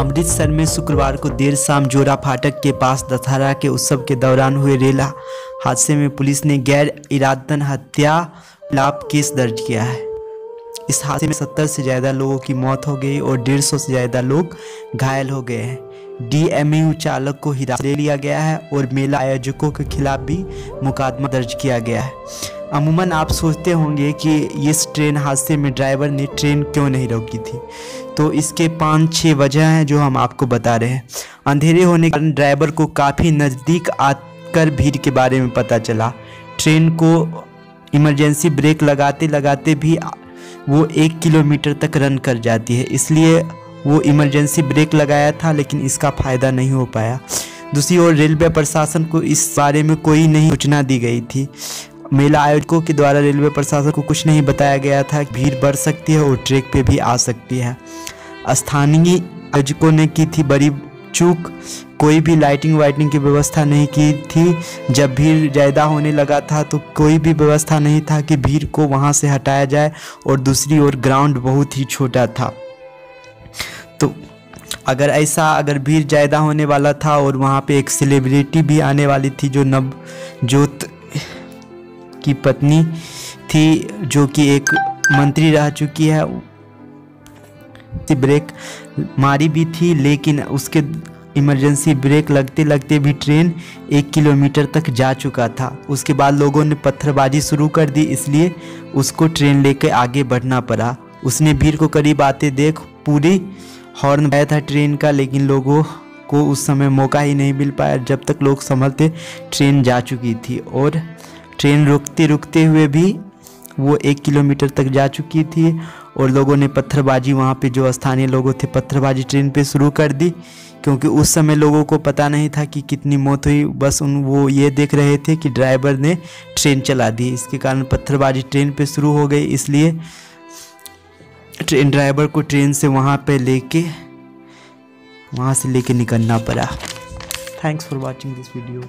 अमृतसर में शुक्रवार को देर शाम जोरा फाटक के पास दशहरा के उत्सव के दौरान हुए रेल हादसे में पुलिस ने गैर इरादतन हत्या लाभ केस दर्ज किया है। इस हादसे में सत्तर से ज़्यादा लोगों की मौत हो गई और डेढ़ सौ से ज़्यादा लोग घायल हो गए हैं। डीएमयू चालक को हिरासत ले लिया गया है और मेला आयोजकों के खिलाफ भी मुकदमा दर्ज किया गया है। अमूमन आप सोचते होंगे कि इस ट्रेन हादसे में ड्राइवर ने ट्रेन क्यों नहीं रोकी थी। तो इसके पाँच छः वजह हैं जो हम आपको बता रहे हैं। अंधेरे होने के कारण ड्राइवर को काफ़ी नज़दीक आकर भीड़ के बारे में पता चला। ट्रेन को इमरजेंसी ब्रेक लगाते लगाते भी वो एक किलोमीटर तक रन कर जाती है। इसलिए वो इमरजेंसी ब्रेक लगाया था, लेकिन इसका फ़ायदा नहीं हो पाया। दूसरी ओर रेलवे प्रशासन को इस बारे में कोई नहीं सूचना दी गई थी। मेला आयोजकों के द्वारा रेलवे प्रशासन को कुछ नहीं बताया गया था कि भीड़ बढ़ सकती है और ट्रैक पे भी आ सकती है। स्थानीय आयोजकों ने की थी बड़ी चूक। कोई भी लाइटिंग वाइटिंग की व्यवस्था नहीं की थी। जब भीड़ ज़्यादा होने लगा था तो कोई भी व्यवस्था नहीं था कि भीड़ को वहाँ से हटाया जाए और दूसरी ओर ग्राउंड बहुत ही छोटा था। तो अगर ऐसा अगर भीड़ ज़्यादा होने वाला था और वहाँ पे एक सेलिब्रिटी भी आने वाली थी जो नव नवजोत की पत्नी थी, जो कि एक मंत्री रह चुकी है। ब्रेक मारी भी थी, लेकिन उसके इमरजेंसी ब्रेक लगते लगते भी ट्रेन एक किलोमीटर तक जा चुका था। उसके बाद लोगों ने पत्थरबाजी शुरू कर दी, इसलिए उसको ट्रेन लेकर आगे बढ़ना पड़ा। उसने भीड़ को करीब आते देख, पूरी हॉर्न बजाया था ट्रेन का, लेकिन लोगों को उस समय मौका ही नहीं मिल पाया, जब तक लोग संभलते ट्रेन जा चुकी थी। और ट्रेन रुकते रुकते हुए भी वो एक किलोमीटर तक जा चुकी थी और लोगों ने पत्थरबाजी वहाँ पे, जो स्थानीय लोगों थे, पत्थरबाजी ट्रेन पे शुरू कर दी। क्योंकि उस समय लोगों को पता नहीं था कि कितनी मौत हुई। बस उन, वो ये देख रहे थे कि ड्राइवर ने ट्रेन चला दी। इसके कारण पत्थरबाजी ट्रेन पे शुरू हो गई। इसलिए ट्रेन, ड्राइवर को ट्रेन से वहाँ पे लेके, वहाँ से लेके निकलना पड़ा। Thanks for watching this video